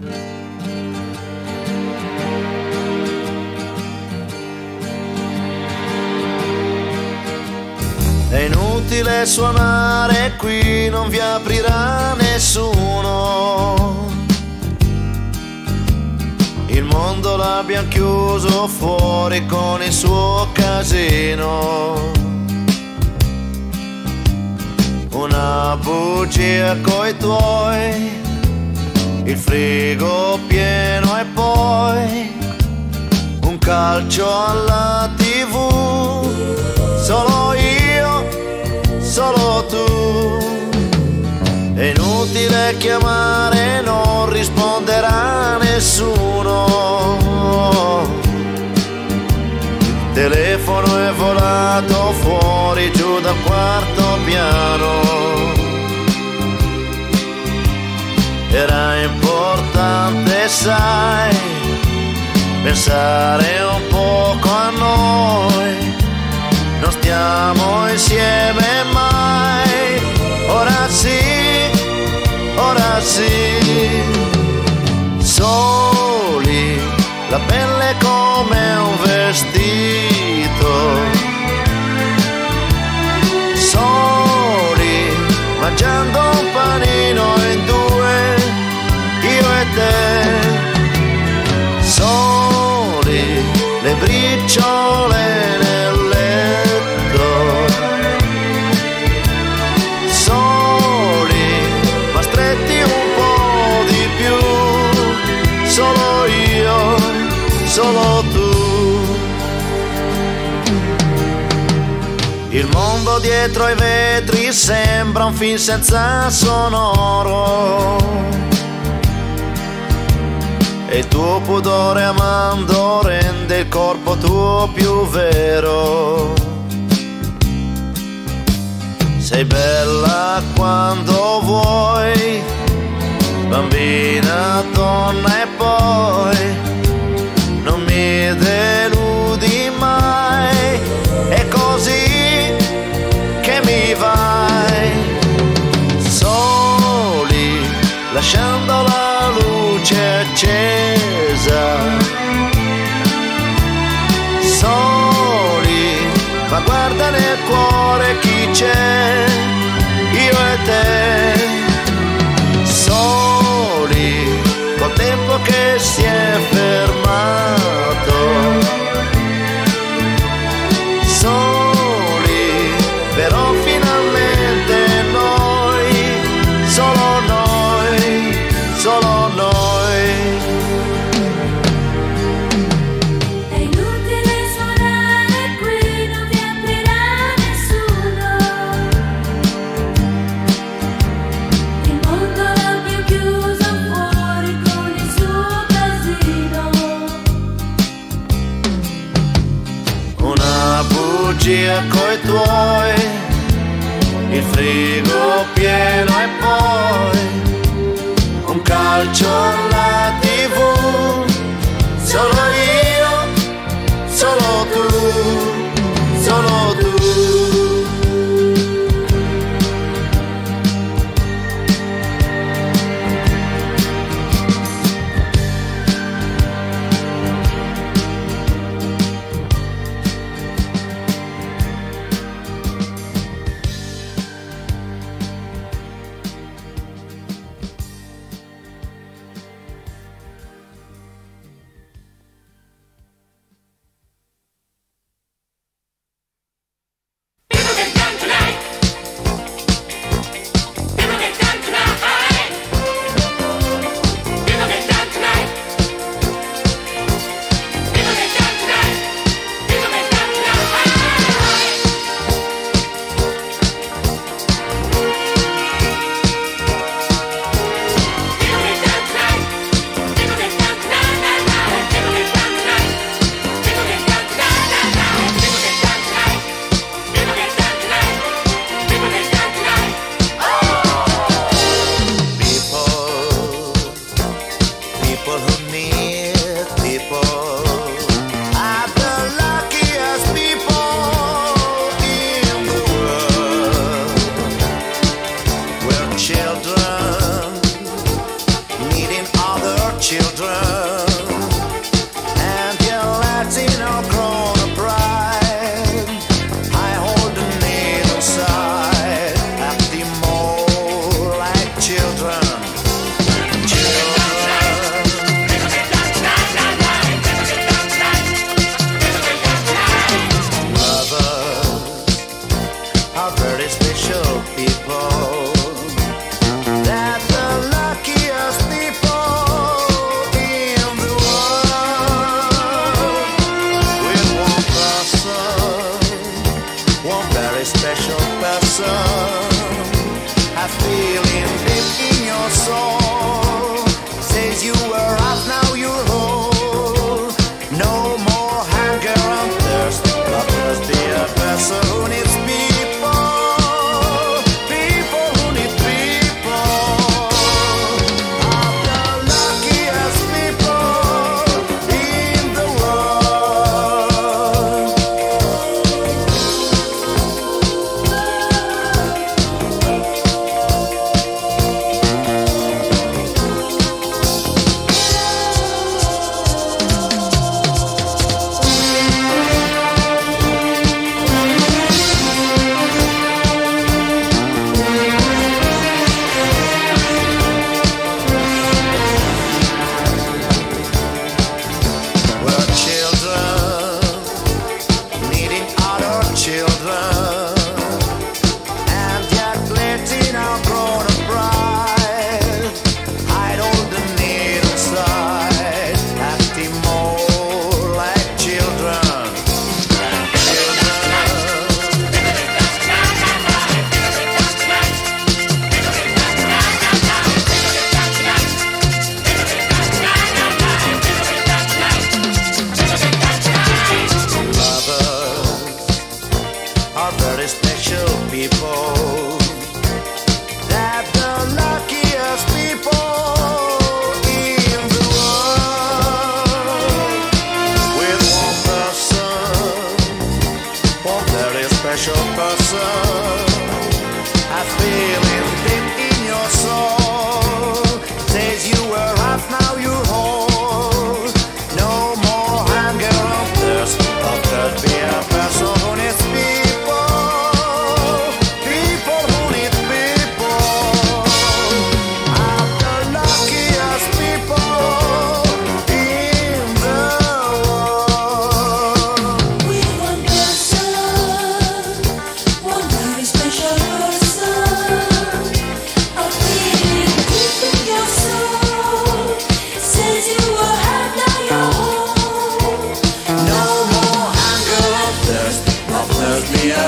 È inutile suonare qui, non vi aprirà nessuno. Il mondo l'abbiamo chiuso fuori con il suo casino. Una bugia coi tuoi, il frigo pieno e poi un calcio alla tv. Solo io, solo tu. È inutile chiamare, non risponderà nessuno. Telefono è volato fuori giù dal quarto piano. Era importante, sai, pensare un poco a noi. Non stiamo insieme mai. Ora sì, ora sì. Dietro ai vetri sembra un film senza sonoro. E il tuo pudore amando rende il corpo tuo più vero. Sei bella quando vuoi, bambina, donna e poi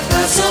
Abrazo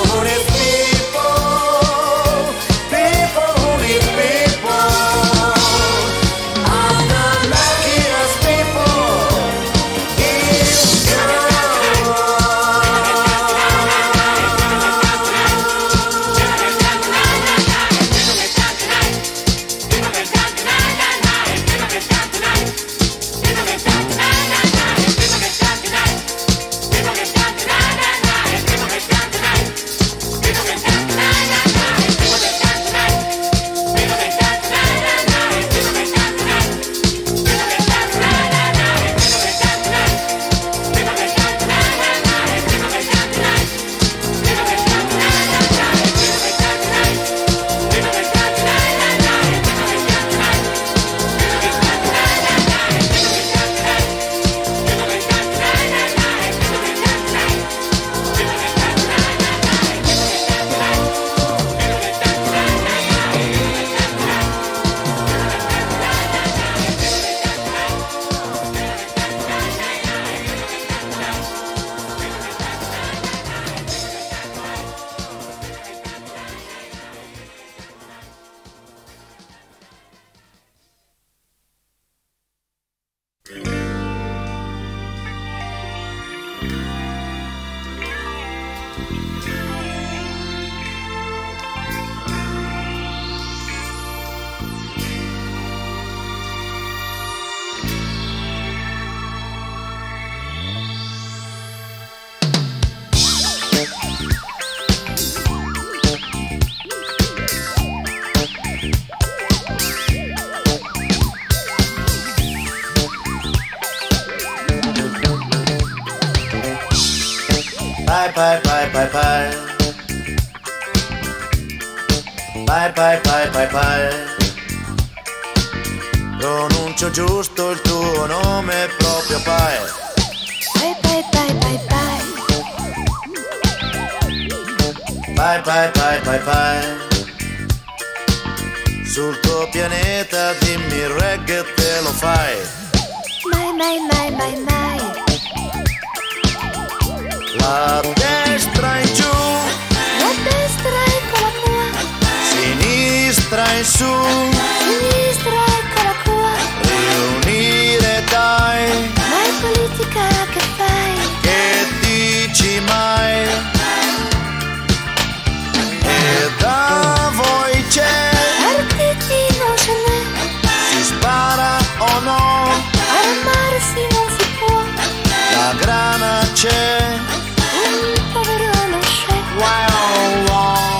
Bye bye bye bye bye. Sul tuo pianeta dimmi reggae te lo fai. My my my my my. La destra in giù, La destra eccola qua, sinistra in su, sinistra eccola qua. riunire dai, Ma è politica che fai? che dici mai? Da voi c'è, Partiti non ce n'è, si spara o no? armarsi non si può. La grana c'è, Un povero non c'è. wow wow.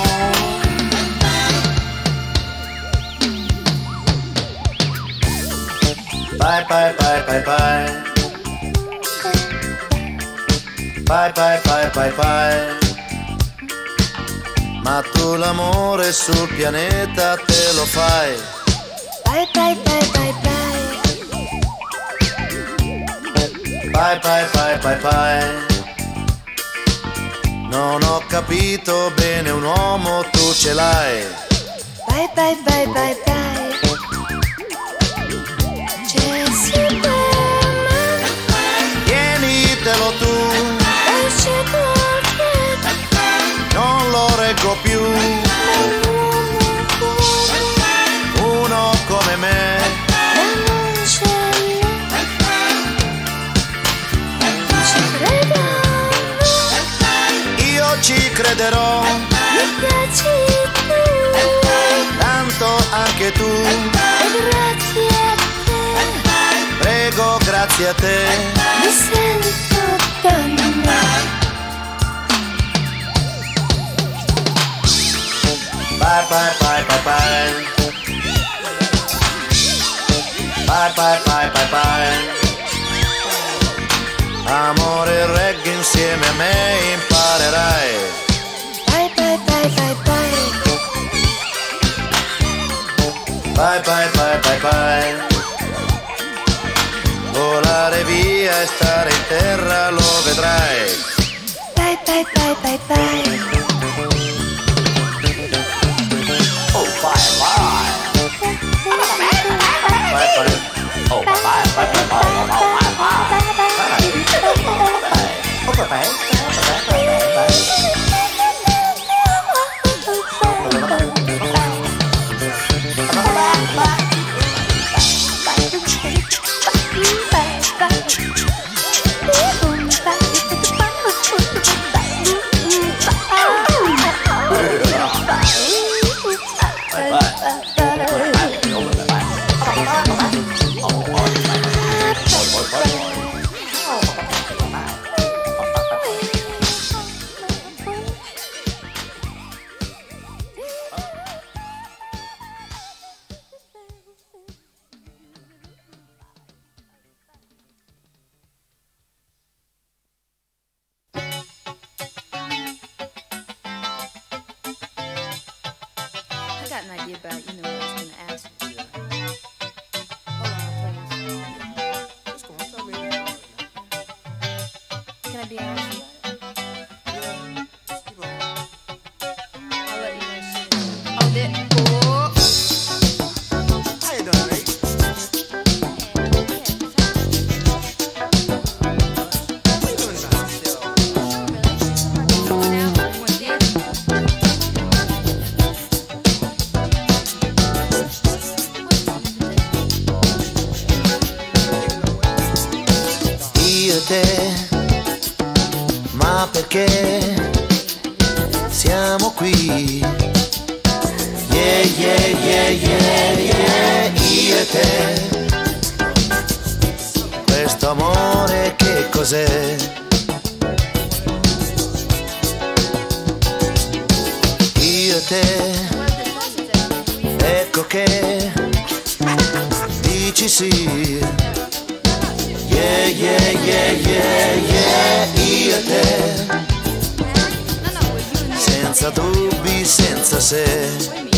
Bye bye bye bye bye. Bye bye bye bye bye. Ma tu l'amore sul pianeta te lo fai. Bye bye bye bye bye. Bye bye bye bye bye. Non ho capito bene un uomo tu ce l'hai. Bye bye bye bye bye. Ci crederò, mi piaci tu. tanto anche tu. Grazie a te Prego, grazie a te. mi sento donna. Bye bye bye bye bye. Bye bye bye bye bye. Amore reggae insieme a me bye bye bye bye. Oh bye bye. Oh bye bye bye bye bye bye bye. Oh bye bye. see. Yeah, yeah, yeah, yeah, yeah, io e te. Senza dubbi, senza se.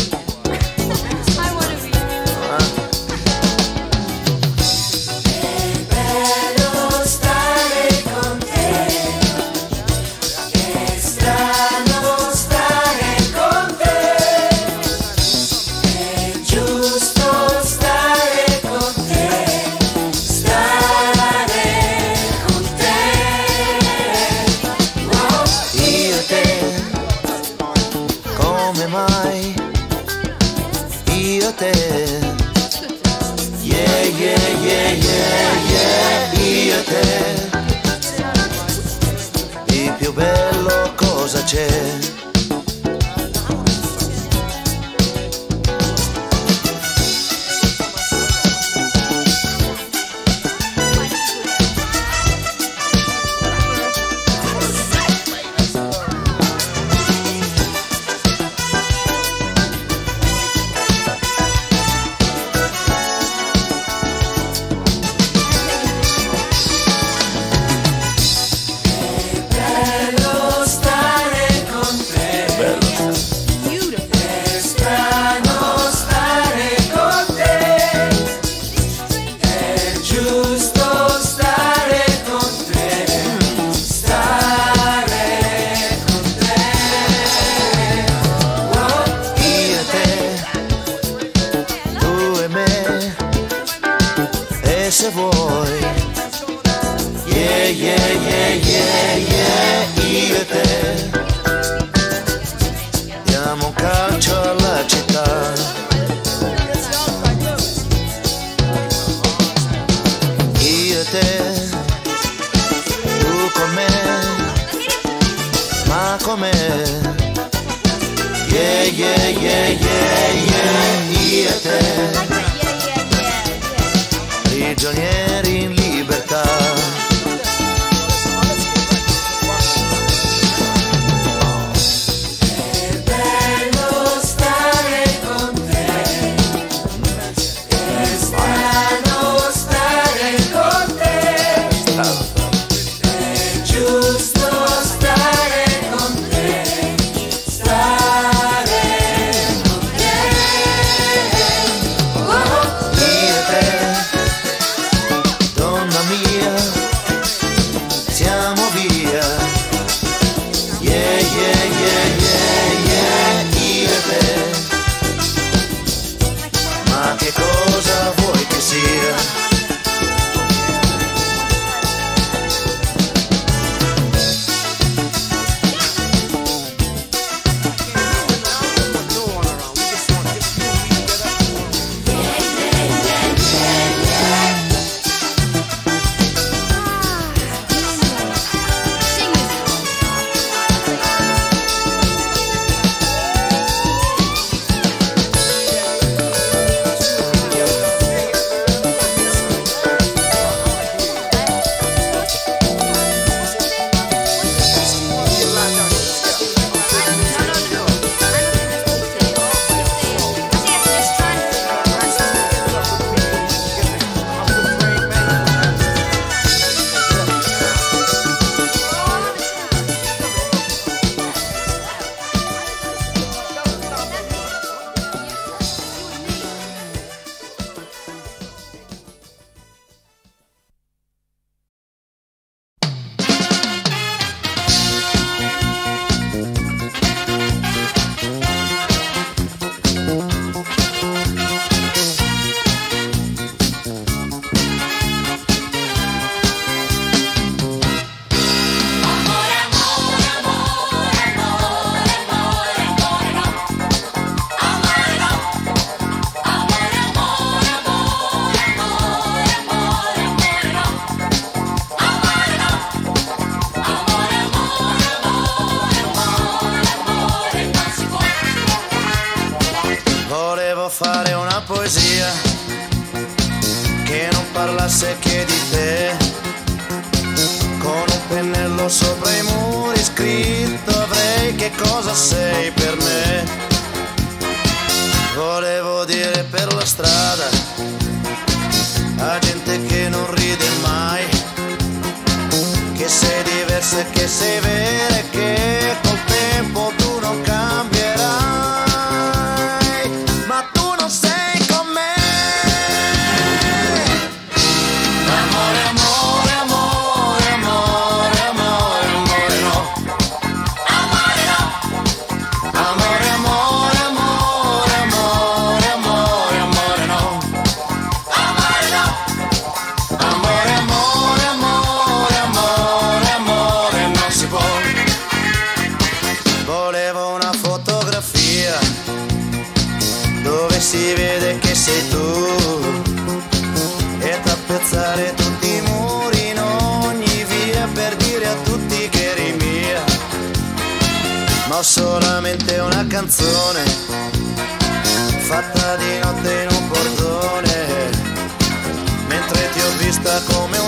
se chiedi te. Con un pennello sopra i muri scritto avrei che cosa sei per me. Volevo dire per la strada a gente che non ride mai che sei diversa e che sei vera sei tu. E tappezzare tutti i muri in ogni via per dire a tutti che eri mia. Ma ho solamente una canzone fatta di notte in un portone mentre ti ho vista come un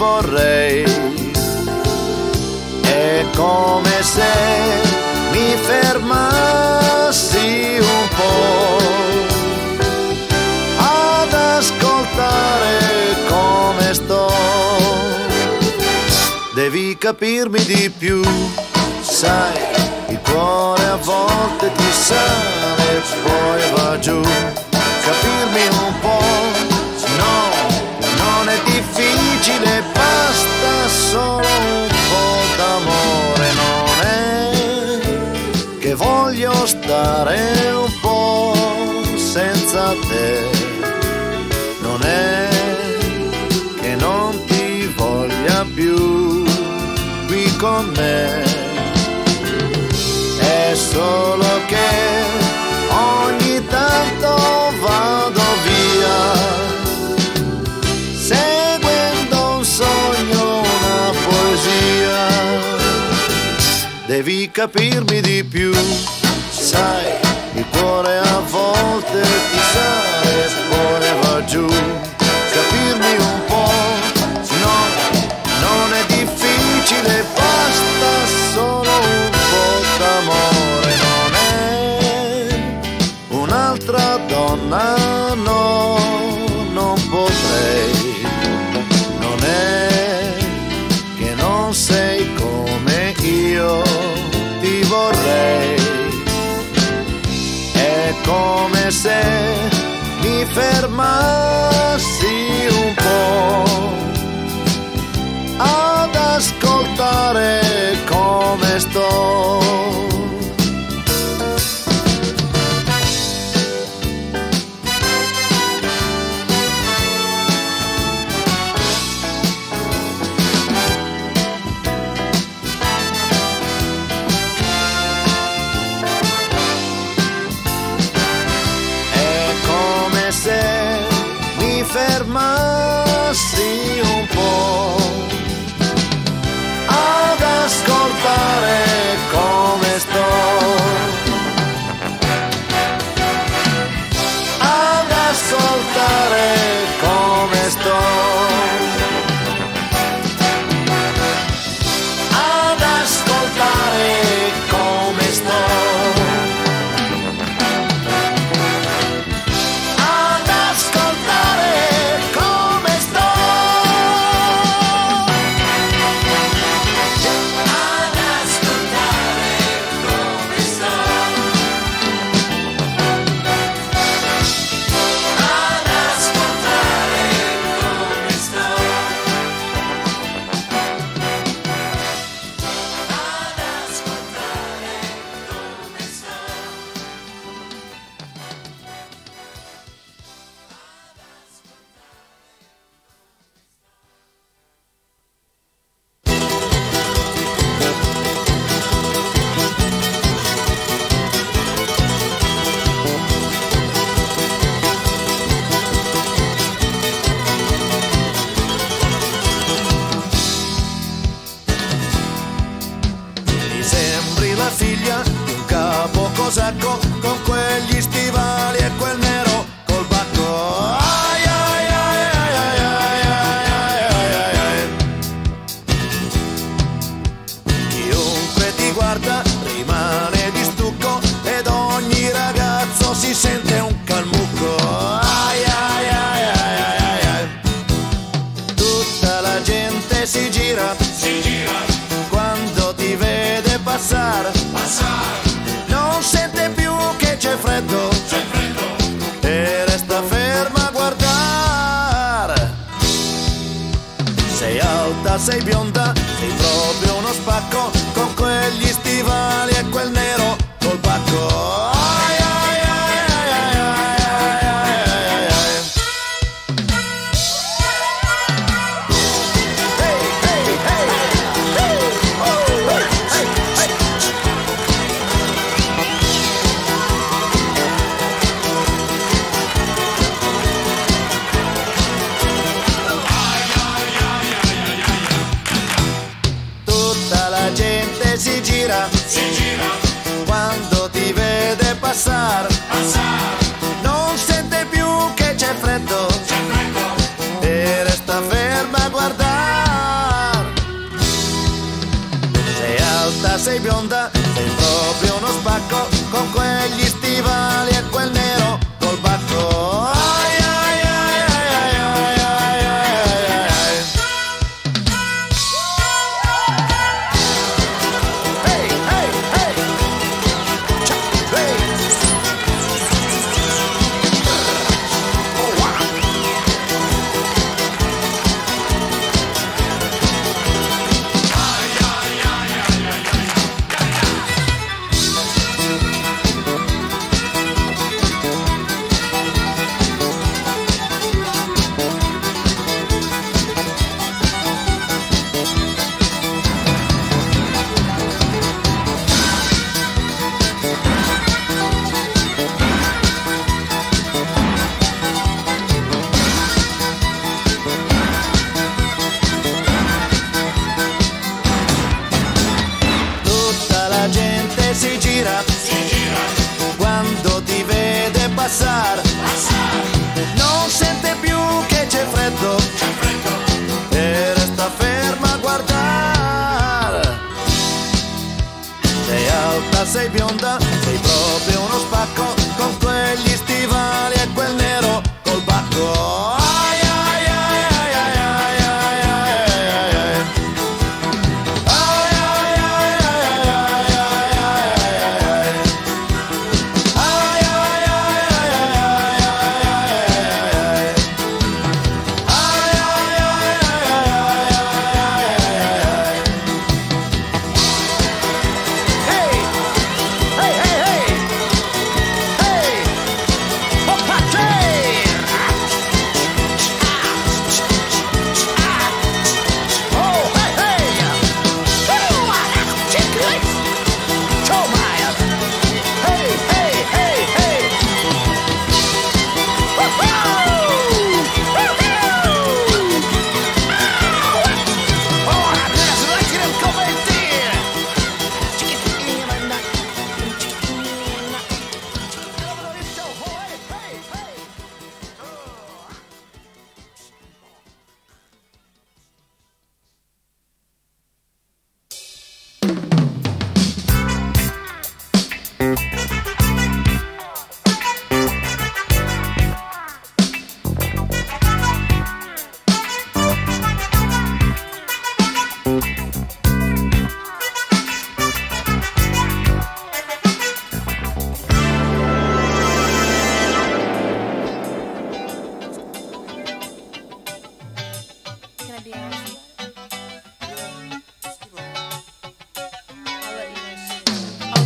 vorrei. È come se mi fermassi un po' ad ascoltare come sto. Devi capirmi di più, sai, il cuore a volte ti sale e poi va giù. Capirmi un po', no, non è difficile, basta solo un po' d'amore, non è che voglio stare un po' senza te, non è che non ti voglia più qui con me, è solo che ogni tanto vado via. devi capirmi di più. Sai, il cuore a volte ti sale, cuore va giù, capirmi un po'. come se mi fermassi un po' ad ascoltare come sto. assim.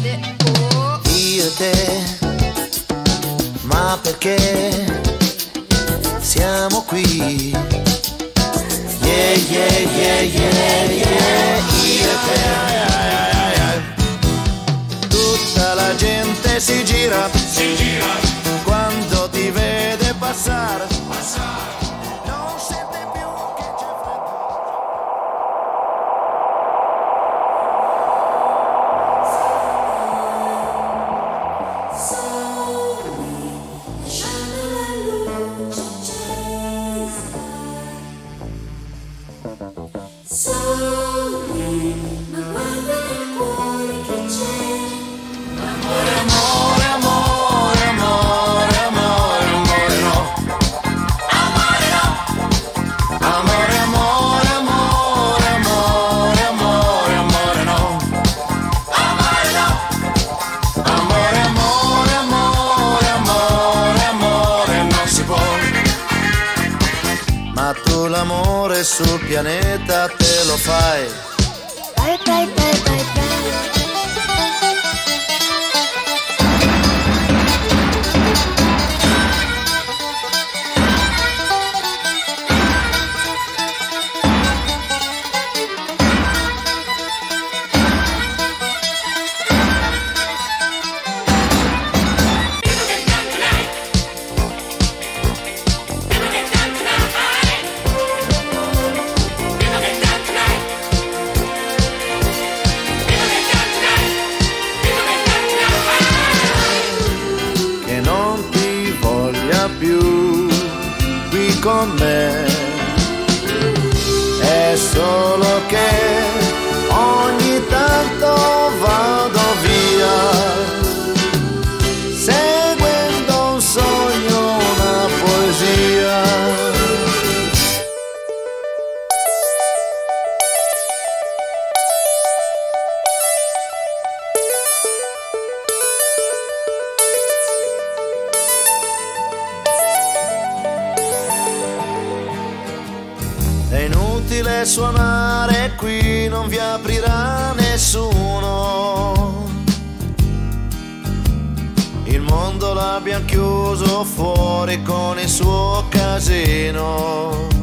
Oh. io e te, ma perché siamo qui? Yeah, yeah, yeah, yeah, yeah, io e te. Tutta la gente si gira, sul pianeta te lo fai. Suonare qui, non vi aprirà nessuno. Il mondo l'abbiamo chiuso fuori con il suo casino.